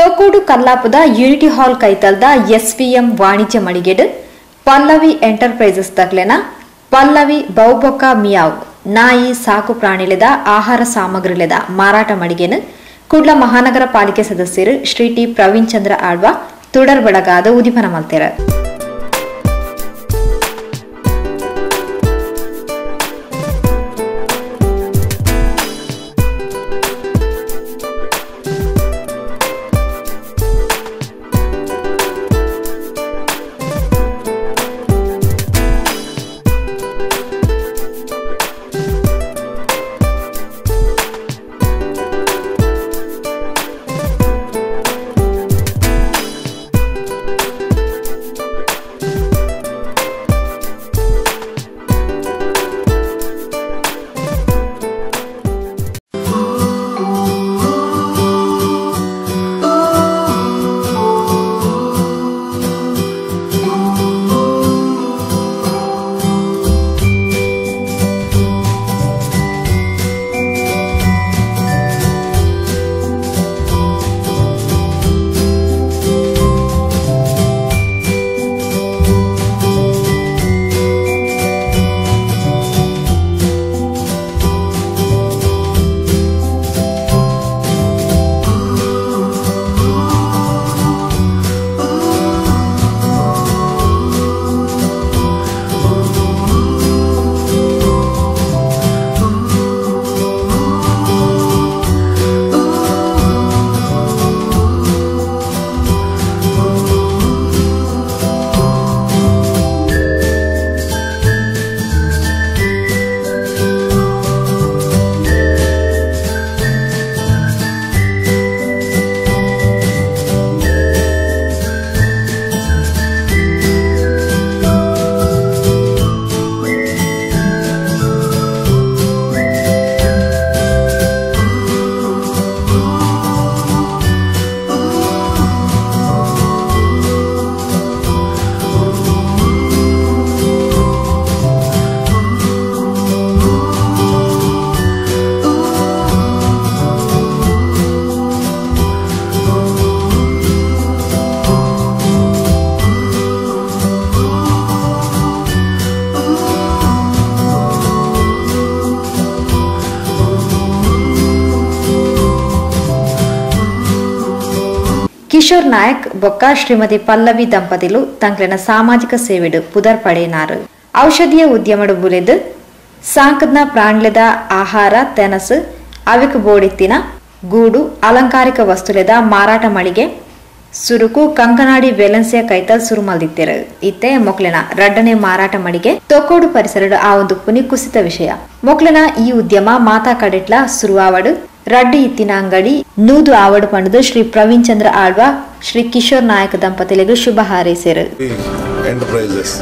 ತೋಕೋಡು ಕಲ್ಲಾಪದ unity ಹಾಲ್ ಕೈತಲ್ದ SVM ವಾಣಿಜ್ಯ ಮಳಿಗೆಡ್ ಪಲ್ಲವಿ ಎಂಟರ್ಪ್ರೈಸಸ್ ತಗ್ಲೆನ ಪಲ್ಲವಿ ಬೌಬೊಕ್ಕ ಮಿಯಾವ್, ನಾಯಿ, ಸಾಕು ಪ್ರಾಣಿಲೆದ, ಆಹಾರ ಸಾಮಗ್ರಿಲೆದ ಮಾರಾಟ ಮಳಿಗೆನ ಕುಡ್ಲ ಮಹಾನಗರ ಪಾಲಿಕೆ ಸದಸ್ಯರು ಶ್ರೀ ಟಿ ಪ್ರವೀಣ್ ಚಂದ್ರ ಆಳ್ವ, ತುಡರ್ ಬೆಳಗಾದ ಉದಿಪನ ಮಲ್ತೆರ ಕಿಶೋರ್ ನಾಯಕ್, ಬೊಕ್ಕ, ಶ್ರೀಮತಿ ಪಲ್ಲವಿ ದಂಪತಿಲು ತಂಕ್ಲೆನ ಸಾಮಾಜಿಕ ಸೇವೆಡು ಪುದರ್ ಪಡೆಯನಾರು ಔಷಧೀಯ ಉದ್ಯಮಡು ಬುಲೆದು ಸಾಂಕದ್ನ ಪ್ರಾಣ್ಲೆದ ಆಹಾರ, ತೆನಸು, ಅವಿಕ್ ಬೋಡಿತ್ತಿನ ಗೂಡು, ಅಲಂಕಾರಿಕ ವಸ್ತುಲೆದ ಮಾರಾಟ ಮಳಿಗೆ, ಸುರುಕು, ಕಂಕನಾಡಿ ವೆಲೆನ್ಸಿಯ ಕೈತಲ್ ಸುರು ಮಲ್ದಿತ್ತೇರು ಇತ್ತೆ ಮೊಕ್ಲೆನ ರಡ್ಡನೆ ಮಾರಾಟ ಮಳಿಗೆ ತೊಕ್ಕೋಡು ಪರಿಸರಡು ಆ ಒಂದು ಪುನಿ ಕುಸಿತ ವಿಷಯ. ಮೊಕ್ಲೆನ ಈ ಉದ್ಯಮ ಮಾತಾ ಕಡೆಟ್ಲ ಸುರುವಾವಡು ರಡ್ಡು ಇತ್ತಿನ ಅಂಗಡಿ, ನೂದು ಆವಡು ಪಂಡದು ಶ್ರೀ ಪ್ರವೀಣ್ ಚಂದ್ರ ಆಳ್ವ, ಶ್ರೀ ಕಿಶೋರ್ ನಾಯಕ್ ದಂಪತಿಗಳಿಗೂ ಶುಭ ಹಾರೈಸಿರು. ಎಂಟರ್ಪ್ರೈಸಸ್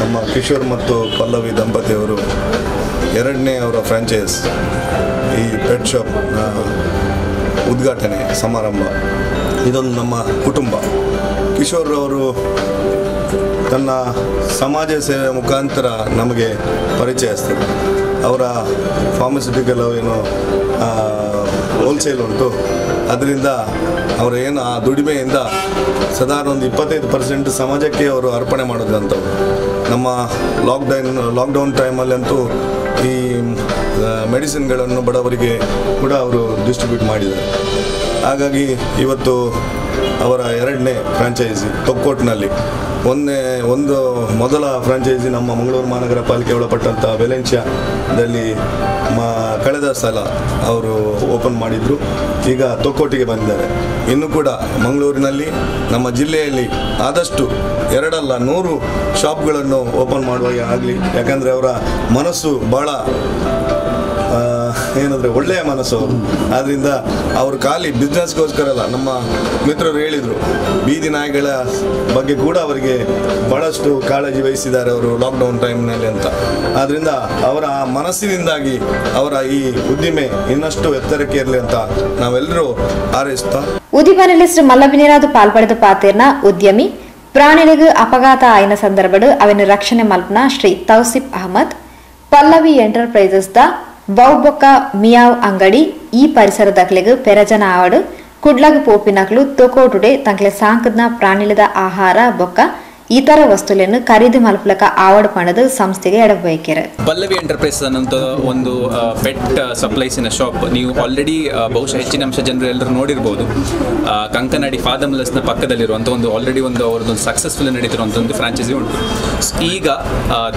ನಮ್ಮ ಕಿಶೋರ್ ಮತ್ತು ಪಲ್ಲವಿ ದಂಪತಿಯವರು ಎರಡನೇ ಅವರ ಫ್ರಾಂಚೈಸ್ ಈ ಪೆಟ್ ಶಾಪ್ ಉದ್ಘಾಟನೆ ಸಮಾರಂಭ. ಇದೊಂದು ನಮ್ಮ ಕುಟುಂಬ. ಕಿಶೋರ್ ಅವರು ತನ್ನ ಸಮಾಜ ಸೇವೆ ಮುಖಾಂತರ ನಮಗೆ ಪರಿಚಯಿಸ್ತಾರೆ ಅವರ ಫಾರ್ಮಸ್ಯೂಟಿಕಲ್ ಏನು ಹೋಲ್ಸೇಲ್ ಉಂಟು. ಅದರಿಂದ ಅವರ ಏನು ಆ ದುಡಿಮೆಯಿಂದ ಸಾಧಾರಣ ಒಂದು ಇಪ್ಪತ್ತೈದು ಪರ್ಸೆಂಟ್ ಸಮಾಜಕ್ಕೆ ಅವರು ಅರ್ಪಣೆ ಮಾಡೋದಂಥವ್ರು. ನಮ್ಮ ಲಾಕ್ಡೌನ್ ಲಾಕ್ಡೌನ್ ಟೈಮಲ್ಲಂತೂ ಈ ಮೆಡಿಸಿನ್ಗಳನ್ನು ಬಡವರಿಗೆ ಕೂಡ ಅವರು ಡಿಸ್ಟ್ರಿಬ್ಯೂಟ್ ಮಾಡಿದ್ದಾರೆ. ಹಾಗಾಗಿ ಇವತ್ತು ಅವರ ಎರಡನೇ ಫ್ರಾಂಚೈಸಿ ತೊಕ್ಕೋಟ್ನಲ್ಲಿ ಒಂದನೇ ಒಂದು ಮೊದಲ ಫ್ರಾಂಚೈಸಿ ನಮ್ಮ ಮಂಗಳೂರು ಮಹಾನಗರ ಪಾಲಿಕೆ ಒಳಪಟ್ಟಂಥ ವೆಲೆನ್ಷಿಯಾದಲ್ಲಿ ಮ, ಕಳೆದ ಸಲ ಅವರು ಓಪನ್ ಮಾಡಿದರು. ಈಗ ತೊಕ್ಕೋಟಿಗೆ ಬಂದಿದ್ದಾರೆ. ಇನ್ನು ಕೂಡ ಮಂಗಳೂರಿನಲ್ಲಿ, ನಮ್ಮ ಜಿಲ್ಲೆಯಲ್ಲಿ ಆದಷ್ಟು ಎರಡಲ್ಲ ನೂರು ಶಾಪ್ಗಳನ್ನು ಓಪನ್ ಮಾಡುವಾಗ ಆಗಲಿ. ಯಾಕಂದರೆ ಅವರ ಮನಸ್ಸು ಭಾಳ ಏನಂದ್ರೆ ಒಳ್ಳೆಯ ಮನಸ್ಸು ಅವರು. ಆದ್ರಿಂದ ಅವರು ಖಾಲಿ ಬಿಸ್ನೆಸ್ಗೋಸ್ಕರ ಅಲ್ಲ, ನಮ್ಮ ಮಿತ್ರರು ಹೇಳಿದರು, ಬೀದಿ ನಾಯಿಗಳ ಬಗ್ಗೆ ಕೂಡ ಅವರಿಗೆ ಬಹಳಷ್ಟು ಕಾಳಜಿ ವಹಿಸಿದ್ದಾರೆ ಅವರು ಲಾಕ್ಡೌನ್ ಟೈಮ್ನಲ್ಲಿ ಅಂತ. ಆದ್ರಿಂದ ಅವರ ಮನಸ್ಸಿನಿಂದಾಗಿ ಅವರ ಈ ಉದ್ದಿಮೆ ಇನ್ನಷ್ಟು ಎತ್ತರಕ್ಕೆ ಇರಲಿ ಅಂತ ನಾವೆಲ್ಲರೂ ಹಾರೈಸ್ತಾ ಶ್ರೀ ಮಲ್ಲಬಿನಿರಾದು ಪಾಲ್ಪಡೆದ ಪಾತೇರ್ನ ಉದ್ಯಮಿ ಪ್ರಾಣಿಗಳಿಗೆ ಅಪಘಾತ ಆಯ್ನ ಸಂದರ್ಭಡು ಅವನ ರಕ್ಷಣೆ ಮಲ್ಪನ ಶ್ರೀ ತೌಸಿಫ್ ಅಹಮದ್, ಪಲ್ಲವಿ ಎಂಟರ್ಪ್ರೈಸಸ್ ದ ಬೌಬೊಕ್ಕ ಮಿಯಾವ್ ಅಂಗಡಿ ಈ ಪರಿಸರದಕ್ಲೆಗ್ ಪೆರಜನ ಆವಡು ಕುಡ್ಲಗ್ ಪೋಪಿನಕ್ಲು ತೊಕೋಟುಡೆ ತಂಕ್ಲೆ ಸಾಂಕದ್ನ ಪ್ರಾಣಿಲದ ಆಹಾರ ಬೊಕ್ಕ ಇತರ ವಸ್ತುಗಳನ್ನು ಖರೀದಿ ಮಲ್ಪಲಕ ಆವಡ್ ಪಣದ ಸಂಸ್ಥೆಗೆ ಎಡಬೇಕಿರ ಪಲ್ಲವಿ ಎಂಟರ್ಪ್ರೈಸ್ ಅನ್ನೋಂಥ ಒಂದು ಪೆಟ್ ಸಪ್ಲೈಸಿನ ಶಾಪ್ ನೀವು ಆಲ್ರೆಡಿ ಬಹುಶಃ ಹೆಚ್ಚಿನ ಅಂಶ ಜನರು ಎಲ್ಲರೂ ನೋಡಿರ್ಬೋದು. ಆ, ಕಂಕನಾಡಿ ಫಾದಮ್ಲಸ್ನ ಪಕ್ಕದಲ್ಲಿರುವಂಥ ಒಂದು ಆಲ್ರೆಡಿ ಒಂದು ಅವರದೊಂದು ಸಕ್ಸಸ್ಫುಲ್ ನಡೀತಿರುವಂಥ ಒಂದು ಫ್ರಾಂಚೈಸಿ ಉಂಟು. ಈಗ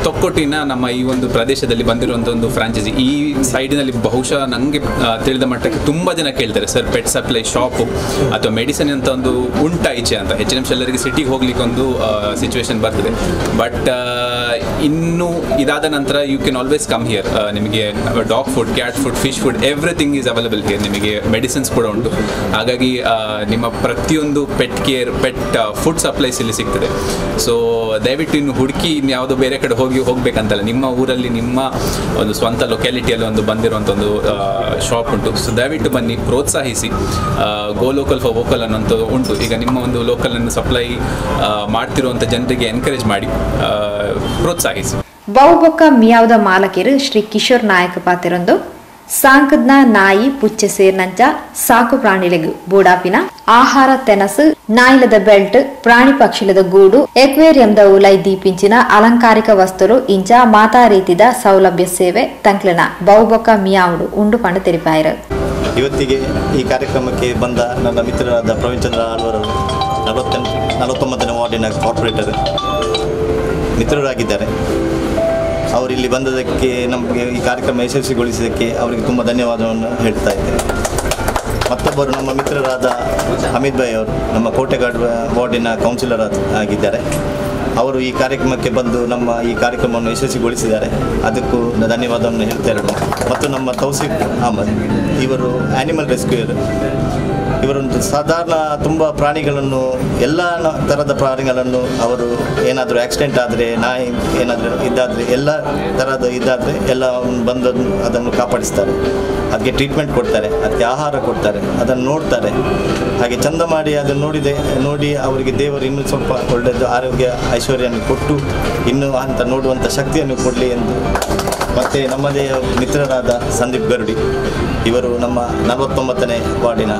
ತೊಕ್ಕೊಟ್ಟಿನ ನಮ್ಮ ಈ ಒಂದು ಪ್ರದೇಶದಲ್ಲಿ ಬಂದಿರುವಂಥ ಒಂದು ಫ್ರಾಂಚೈಸಿ ಈ ಸೈಡಿನಲ್ಲಿ ಬಹುಶಃ ನನಗೆ ತಿಳಿದ ಮಟ್ಟಕ್ಕೆ ತುಂಬ ಜನ ಕೇಳ್ತಾರೆ ಸರ್ ಪೆಟ್ ಸಪ್ಲೈ ಶಾಪು ಅಥವಾ ಮೆಡಿಸಿನ್ ಅಂತ ಒಂದು ಉಂಟಾ ಈಚೆ ಅಂತ. ಹೆಚ್ಚಿನ ಅಂಶ ಎಲ್ಲರಿಗೆ ಸಿಟಿಗೆ ಹೋಗ್ಲಿಕ್ಕೆ ಒಂದು ಸಿಚುವೇಶನ್ ಬರ್ತದೆ. ಬಟ್ ಇನ್ನು ಇದಾದ ನಂತರ you can always come here ನಿಮಗೆ dog food cat food fish food everything is available here ನಿಮಗೆ ಮೆಡಿಸಿನ್ಸ್ ಕೂಡ ಉಂಟು. ಹಾಗಾಗಿ ನಿಮ್ಮ ಪ್ರತಿಯೊಂದು pet care pet food supplies ಇಲ್ಲಿ ಸಿಗ್ತದೆ. ಸೊ ದಯವಿಟ್ಟು ಇನ್ನು ಹುಡುಕಿ ಇನ್ಯಾವುದೋ ಬೇರೆ ಕಡೆ ಹೋಗಿ ಹೋಗ್ಬೇಕಂತಲ್ಲ. ನಿಮ್ಮ ಊರಲ್ಲಿ ನಿಮ್ಮ ಒಂದು ಸ್ವಂತ ಲೊಕ್ಯಾಲಿಟಿಯಲ್ಲಿ ಒಂದು ಬಂದಿರುವಂಥ ಒಂದು ಶಾಪ್ ಉಂಟು. ಸೊ ದಯವಿಟ್ಟು ಬನ್ನಿ, ಪ್ರೋತ್ಸಾಹಿಸಿ. ಗೋ ಲೋಕಲ್ ಫಾರ್ ವೋಕಲ್ ಅನ್ನೋಂಥ ಉಂಟು. ಈಗ ನಿಮ್ಮ ಒಂದು ಲೋಕಲನ್ನು ಸಪ್ಲೈ ಮಾಡ್ತಿರುವಂಥ ಜನರಿಗೆ ಎನ್ಕರೇಜ್ ಮಾಡಿ ಪ್ರೋತ್ಸಾಹಿಸಿ. ಬಹುಬೊಕ್ಕ ಮಿಯಾವ್ದ ಮಾಲಕಿರು ಶ್ರೀ ಕಿಶೋರ್ ನಾಯಕ ಪಾತಿರೊಂದು ಸಾಂಕದ್ನ ನಾಯಿ ಪುಚ್ಚೆ ಸೇರ್ನಂಚ ಸಾಕು ಪ್ರಾಣಿಲೆಗು ಬೂಡಾಪಿನ ಆಹಾರ ತೆನಸು ನಾಯಿಲದ ಬೆಲ್ಟ್ ಪ್ರಾಣಿ ಪಕ್ಷಿಲದ ಗೂಡು ಎಕ್ವೇರಿಯಂದ ಉಲೈ ದೀಪಿಂಚಿನ ಅಲಂಕಾರಿಕ ವಸ್ತುರು ಇಂಚ ಮಾತಾ ರೀತಿದ ಸೌಲಭ್ಯ ಸೇವೆ ತಂಕ್ಲನ ಬಹುಬೊಕ್ಕ ಮಿಯಾವುಡು ಉಂಡು ಪಂಡು ತೆರಿಪಾಯರ. ಇವತ್ತಿಗೆ ಈ ಕಾರ್ಯಕ್ರಮಕ್ಕೆ ಬಂದ ನನ್ನ ಮಿತ್ರರಾದ ಪ್ರವೀಣ್ ಚಂದ್ರ ಆಳ್ವರು ನಲವತ್ತೆಂಟು ನಲವತ್ತೊಂಬತ್ತನೇ ವಾರ್ಡಿನ ಕಾರ್ಪೊರೇಟರ್ ಮಿತ್ರರಾಗಿದ್ದಾರೆ. ಅವರು ಇಲ್ಲಿ ಬಂದದಕ್ಕೆ ನಮಗೆ ಈ ಕಾರ್ಯಕ್ರಮ ಯಶಸ್ವಿಗೊಳಿಸಿದ್ದಕ್ಕೆ ಅವರಿಗೆ ತುಂಬ ಧನ್ಯವಾದವನ್ನು ಹೇಳ್ತಾ ಇದ್ದೇನೆ. ಮತ್ತೊಬ್ಬರು ನಮ್ಮ ಮಿತ್ರರಾದ ಅಮಿತ್ ಭಾಯ್ ಅವರು ನಮ್ಮ ಕೋಟೆಗಾಡ್ ವಾರ್ಡಿನ ಕೌನ್ಸಿಲರ್ ಆಗಿದ್ದಾರೆ. ಅವರು ಈ ಕಾರ್ಯಕ್ರಮಕ್ಕೆ ಬಂದು ನಮ್ಮ ಈ ಕಾರ್ಯಕ್ರಮವನ್ನು ಯಶಸ್ವಿಗೊಳಿಸಿದ್ದಾರೆ. ಅದಕ್ಕೂ ಧನ್ಯವಾದವನ್ನು ಹೇಳ್ತಾ ಇರೋಣ ಮತ್ತು ನಮ್ಮ ತೌಸಿಫ್ ಅಹಮದ್, ಇವರು ಆ್ಯನಿಮಲ್ ರೆಸ್ಕ್ಯೂಯರ್ ಇವರೊಂದು ಸಾಧಾರಣ ತುಂಬ ಪ್ರಾಣಿಗಳನ್ನು, ಎಲ್ಲ ಥರದ ಪ್ರಾಣಿಗಳನ್ನು ಅವರು ಏನಾದರೂ ಆಕ್ಸಿಡೆಂಟ್ ಆದರೆ, ನಾಯಿ ಏನಾದರೂ ಇದ್ದಾದರೆ, ಎಲ್ಲ ಥರದ ಇದ್ದಾದರೆ ಎಲ್ಲ ಬಂದು ಅದನ್ನು ಕಾಪಾಡಿಸ್ತಾರೆ. ಅದಕ್ಕೆ ಟ್ರೀಟ್ಮೆಂಟ್ ಕೊಡ್ತಾರೆ ಅದಕ್ಕೆ ಆಹಾರ ಕೊಡ್ತಾರೆ, ಅದನ್ನು ನೋಡ್ತಾರೆ. ಹಾಗೆ ಚಂದ ಮಾಡಿ ಅದನ್ನು ನೋಡಿದೆ, ನೋಡಿ ಅವರಿಗೆ ದೇವರು ಇನ್ನೂ ಸ್ವಲ್ಪ ಒಳ್ಳೆಯದು ಆರೋಗ್ಯ, ಐಶ್ವರ್ಯವನ್ನು ಕೊಟ್ಟು ಇನ್ನೂ ಅಂತ ನೋಡುವಂಥ ಶಕ್ತಿಯನ್ನು ಕೊಡಲಿ ಎಂದು ಮತ್ತು ನಮ್ಮದೇ ಮಿತ್ರರಾದ ಸಂದೀಪ್ ಗರುಡಿ. ಇವರು ನಮ್ಮ ನಲವತ್ತೊಂಬತ್ತನೇ ವಾರ್ಡಿನ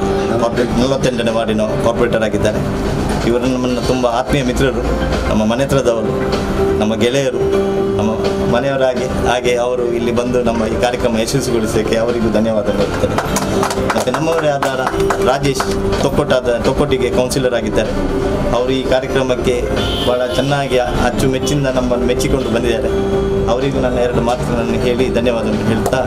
ಕಾರ್ಪೊರೇಟ್ ನಲವತ್ತೆಂಟನೇ ವಾರ್ಡಿನ ಕಾರ್ಪೊರೇಟರ್ ಆಗಿದ್ದಾರೆ. ಇವರು ನಮ್ಮನ್ನು ತುಂಬ ಆತ್ಮೀಯ ಮಿತ್ರರು. ನಮ್ಮ ಮನೆ ಹತ್ರದವರು, ನಮ್ಮ ಗೆಳೆಯರು, ನಮ್ಮ ಮನೆಯವರಾಗಿ, ಹಾಗೆ ಅವರು ಇಲ್ಲಿ ಬಂದು ನಮ್ಮ ಈ ಕಾರ್ಯಕ್ರಮ ಯಶಸ್ವಿಗೊಳಿಸೋಕ್ಕೆ ಅವರಿಗೂ ಧನ್ಯವಾದ ಹೇಳ್ತೇನೆ. ಮತ್ತು ನಮ್ಮವರೇ ಆದ ರಾಜೇಶ್ ತೊಕ್ಕೊಟ್ಟಾದ, ತೊಕ್ಕೊಟ್ಟಿಗೆ ಕೌನ್ಸಿಲರ್ ಆಗಿದ್ದಾರೆ. ಅವರು ಈ ಕಾರ್ಯಕ್ರಮಕ್ಕೆ ಭಾಳ ಚೆನ್ನಾಗಿ ಅಚ್ಚುಮೆಚ್ಚಿಂದ ನಮ್ಮನ್ನು ಮೆಚ್ಚಿಕೊಂಡು ಬಂದಿದ್ದಾರೆ. ಅವರಿಗೂ ನನ್ನ ಎರಡು ಮಾತುಗಳನ್ನು ಹೇಳಿ ಧನ್ಯವಾದವನ್ನು ಹೇಳ್ತಾ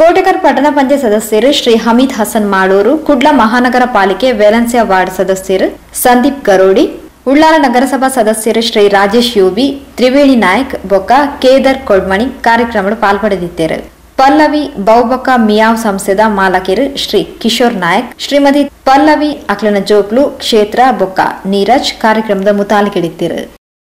ಕೋಟೆಕರ್ ಪಟ್ಟಣ ಪಂಚಾಯತ್ ಸದಸ್ಯರು ಶ್ರೀ ಹಮೀದ್ ಹಸನ್ ಮಾಡೂರು ಕುಡ್ಲ ಮಹಾನಗರ ಪಾಲಿಕೆ ವೇಲನ್ಸಿಯ ವಾರ್ಡ್ ಸದಸ್ಯರು ಸಂದೀಪ್ ಗರೋಡಿ, ಉಳ್ಳಾಲ ನಗರಸಭಾ ಸದಸ್ಯರು ಶ್ರೀ ರಾಜೇಶ್ ಯೂಬಿ, ತ್ರಿವೇಣಿ ನಾಯಕ್, ಬೊಕ್ಕ ಕೇದರ್ ಕೊಡ್ಮಣಿ ಕಾರ್ಯಕ್ರಮ ಪಾಲ್ಪಡೆದಿದ್ದರು. ಪಲ್ಲವಿ ಬೌಬಕ ಮಿಯಾವ್ ಸಂಸ್ಥೆದ ಮಾಲಕಿರು ಶ್ರೀ ಕಿಶೋರ್ ನಾಯಕ್, ಶ್ರೀಮತಿ ಪಲ್ಲವಿ ಅಕ್ಲನ ಜೋಕ್ಲು ಕ್ಷೇತ್ರ ಬೊಕ್ಕ ನೀರಜ್ ಕಾರ್ಯಕ್ರಮದ ಮುತಾಲಿಕೆಡಿತ್ತಿರು